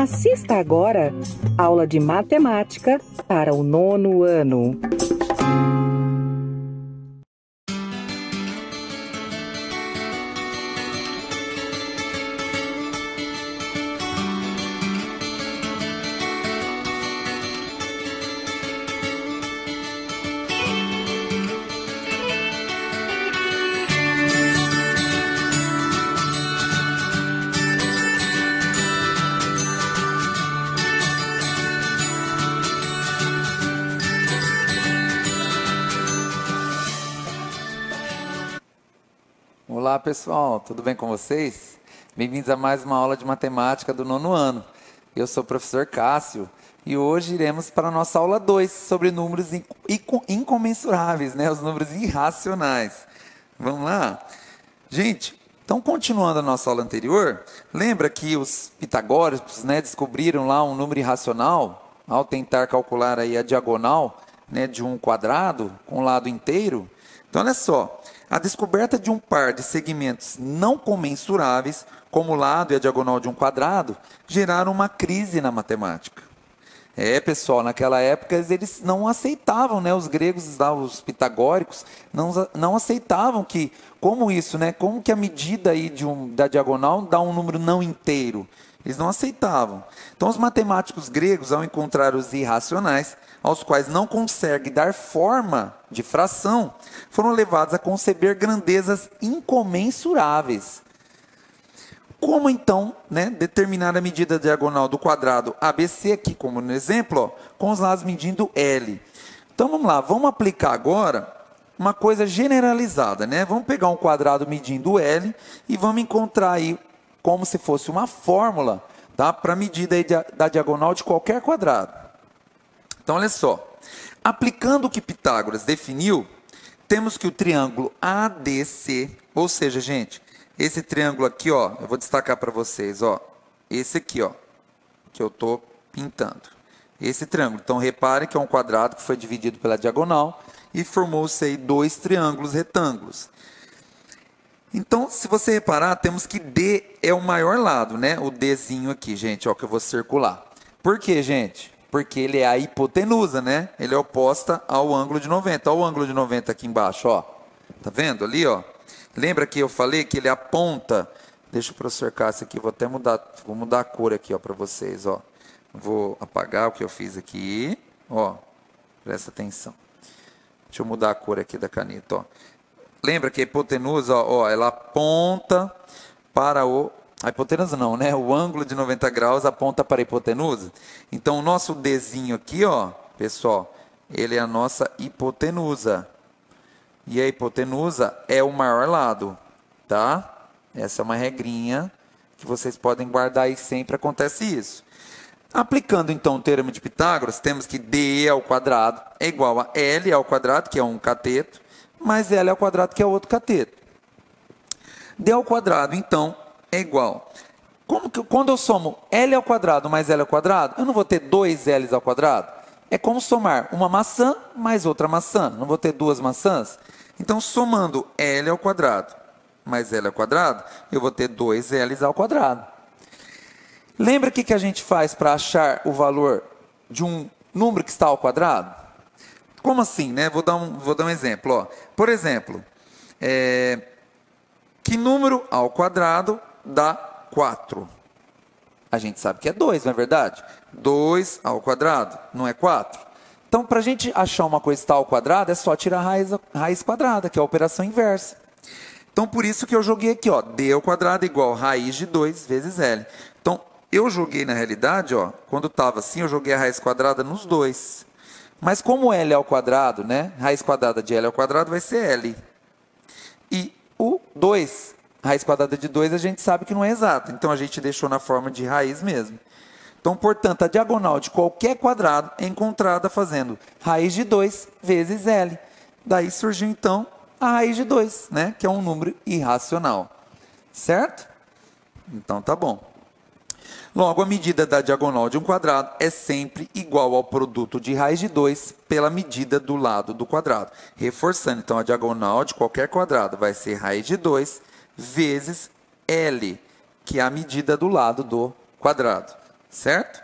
Assista agora aula de matemática para o nono ano. Olá pessoal, tudo bem com vocês? Bem-vindos a mais uma aula de matemática do nono ano. Eu sou o professor Cássio e hoje iremos para a nossa aula 2 sobre números incomensuráveis, né? os números irracionais. Vamos lá? Gente, então continuando a nossa aula anterior, lembra que os pitagóricos né, descobriram lá um número irracional ao tentar calcular aí a diagonal né, de um quadrado com o lado inteiro? Então olha só, a descoberta de um par de segmentos não comensuráveis, como o lado e a diagonal de um quadrado, geraram uma crise na matemática. É, pessoal, naquela época eles não aceitavam, né? Os gregos, os pitagóricos, não, não aceitavam que, como isso, né? Como que a medida aí de um, da diagonal dá um número não inteiro? Eles não aceitavam. Então, os matemáticos gregos, ao encontrar os irracionais, aos quais não consegue dar forma de fração, foram levados a conceber grandezas incomensuráveis. Como então né, determinar a medida diagonal do quadrado ABC, aqui como no exemplo, ó, com os lados medindo L? Então vamos lá, vamos aplicar agora uma coisa generalizada. Né? Vamos pegar um quadrado medindo L e vamos encontrar aí como se fosse uma fórmula tá, para medida da diagonal de qualquer quadrado. Então, olha só. Aplicando o que Pitágoras definiu, temos que o triângulo ADC, ou seja, gente, esse triângulo aqui, ó, eu vou destacar para vocês, ó, esse aqui, ó, que eu estou pintando. Esse triângulo. Então, repare que é um quadrado que foi dividido pela diagonal e formou-se aí dois triângulos retângulos. Então, se você reparar, temos que D é o maior lado, né? O Dzinho aqui, gente, ó, que eu vou circular. Por quê, gente? porque ele é a hipotenusa, né? Ele é oposta ao ângulo de 90. Olha o ângulo de 90 aqui embaixo, ó. Tá vendo ali, ó? Lembra que eu falei que ele aponta... Deixa o professor Cássio aqui, vou até mudar, vou mudar a cor aqui, ó, para vocês, ó. Vou apagar o que eu fiz aqui, ó. Presta atenção. Deixa eu mudar a cor aqui da caneta, ó. Lembra que a hipotenusa, ó, ela aponta para o a hipotenusa não, né? O ângulo de 90 graus aponta para a hipotenusa. Então, o nosso Dzinho aqui, ó, pessoal, ele é a nossa hipotenusa. E a hipotenusa é o maior lado, tá? Essa é uma regrinha que vocês podem guardar e sempre acontece isso. Aplicando então o teorema de Pitágoras, temos que d ao quadrado é igual a L ao quadrado, que é um cateto, mais L ao quadrado, que é outro cateto. d ao quadrado, então, é igual. Que, quando eu somo L ao quadrado mais L ao quadrado, eu não vou ter dois L's ao quadrado? É como somar uma maçã mais outra maçã. Não vou ter duas maçãs? Então, somando L ao quadrado mais L ao quadrado, eu vou ter dois L's ao quadrado. Lembra o que, que a gente faz para achar o valor de um número que está ao quadrado? Como assim, né? Vou dar um, vou dar um exemplo. Ó. Por exemplo, é, que número ao quadrado dá 4. A gente sabe que é 2, não é verdade? 2 ao quadrado, não é 4? Então, para a gente achar uma coisa está ao quadrado, é só tirar a raiz, raiz quadrada, que é a operação inversa. Então, por isso que eu joguei aqui, ó, d ao quadrado igual raiz de 2 vezes L. Então, eu joguei na realidade, ó, quando estava assim, eu joguei a raiz quadrada nos dois. Mas como L ao quadrado, né? Raiz quadrada de L ao quadrado vai ser L. E o 2 Raiz quadrada de 2 a gente sabe que não é exata, então a gente deixou na forma de raiz mesmo. Então, portanto, a diagonal de qualquer quadrado é encontrada fazendo raiz de 2 vezes L. Daí surgiu, então, a raiz de 2, né? que é um número irracional. Certo? Então, tá bom. Logo, a medida da diagonal de um quadrado é sempre igual ao produto de raiz de 2 pela medida do lado do quadrado. Reforçando, então, a diagonal de qualquer quadrado vai ser raiz de 2 vezes L, que é a medida do lado do quadrado. certo?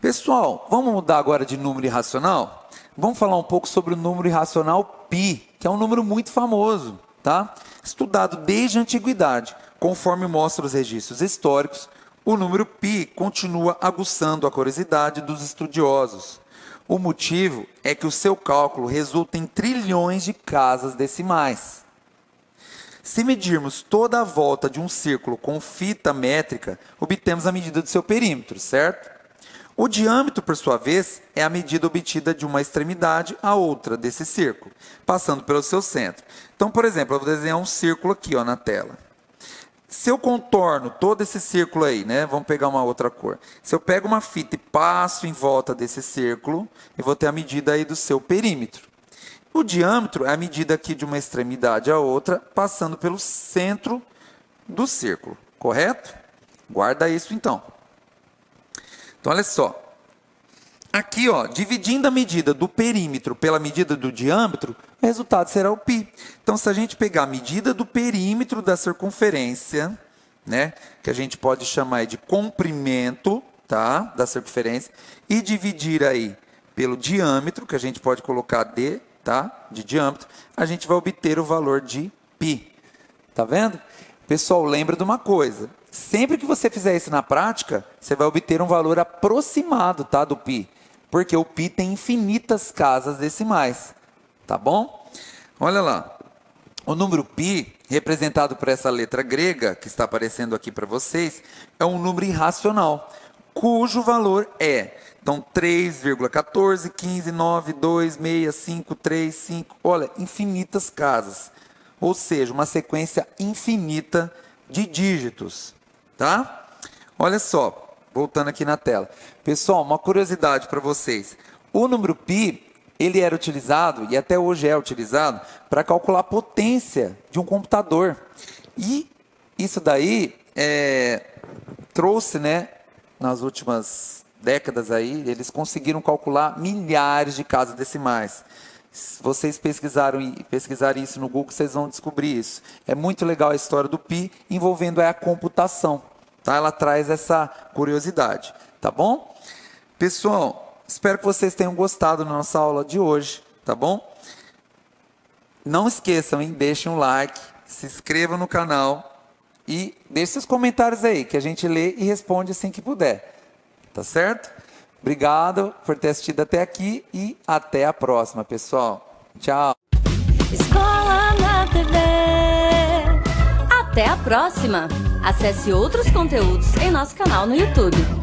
Pessoal, vamos mudar agora de número irracional? Vamos falar um pouco sobre o número irracional π, que é um número muito famoso, tá? Estudado desde a antiguidade, conforme mostram os registros históricos, o número π continua aguçando a curiosidade dos estudiosos. O motivo é que o seu cálculo resulta em trilhões de casas decimais. Se medirmos toda a volta de um círculo com fita métrica, obtemos a medida do seu perímetro, certo? O diâmetro, por sua vez, é a medida obtida de uma extremidade à outra desse círculo, passando pelo seu centro. Então, por exemplo, eu vou desenhar um círculo aqui ó, na tela. Se eu contorno todo esse círculo aí, né? Vamos pegar uma outra cor. Se eu pego uma fita e passo em volta desse círculo, eu vou ter a medida aí do seu perímetro. O diâmetro é a medida aqui de uma extremidade à outra, passando pelo centro do círculo, correto? Guarda isso então. Então olha só. Aqui, ó, dividindo a medida do perímetro pela medida do diâmetro, o resultado será o π. Então, se a gente pegar a medida do perímetro da circunferência, né, que a gente pode chamar de comprimento, tá, da circunferência, e dividir aí pelo diâmetro, que a gente pode colocar d, tá, de diâmetro, a gente vai obter o valor de π. Tá vendo? Pessoal, lembra de uma coisa. Sempre que você fizer isso na prática, você vai obter um valor aproximado, tá, do π porque o pi tem infinitas casas decimais, tá bom? Olha lá. O número pi, representado por essa letra grega que está aparecendo aqui para vocês, é um número irracional, cujo valor é então 3,14, 15, 9, 2, 6, 5, 3, 5, olha, infinitas casas. Ou seja, uma sequência infinita de dígitos, tá? Olha só, voltando aqui na tela. Pessoal, uma curiosidade para vocês. O número π, ele era utilizado, e até hoje é utilizado, para calcular a potência de um computador. E isso daí é, trouxe, né, nas últimas décadas aí, eles conseguiram calcular milhares de casas decimais. Se vocês pesquisaram pesquisarem isso no Google, vocês vão descobrir isso. É muito legal a história do pi envolvendo a computação. Tá? Ela traz essa curiosidade, tá bom? Pessoal, espero que vocês tenham gostado da nossa aula de hoje, tá bom? Não esqueçam, hein? Deixem um like, se inscrevam no canal e deixe seus comentários aí, que a gente lê e responde assim que puder. Tá certo? Obrigado por ter assistido até aqui e até a próxima, pessoal. Tchau. Escola na TV. Até a próxima! Acesse outros conteúdos em nosso canal no YouTube.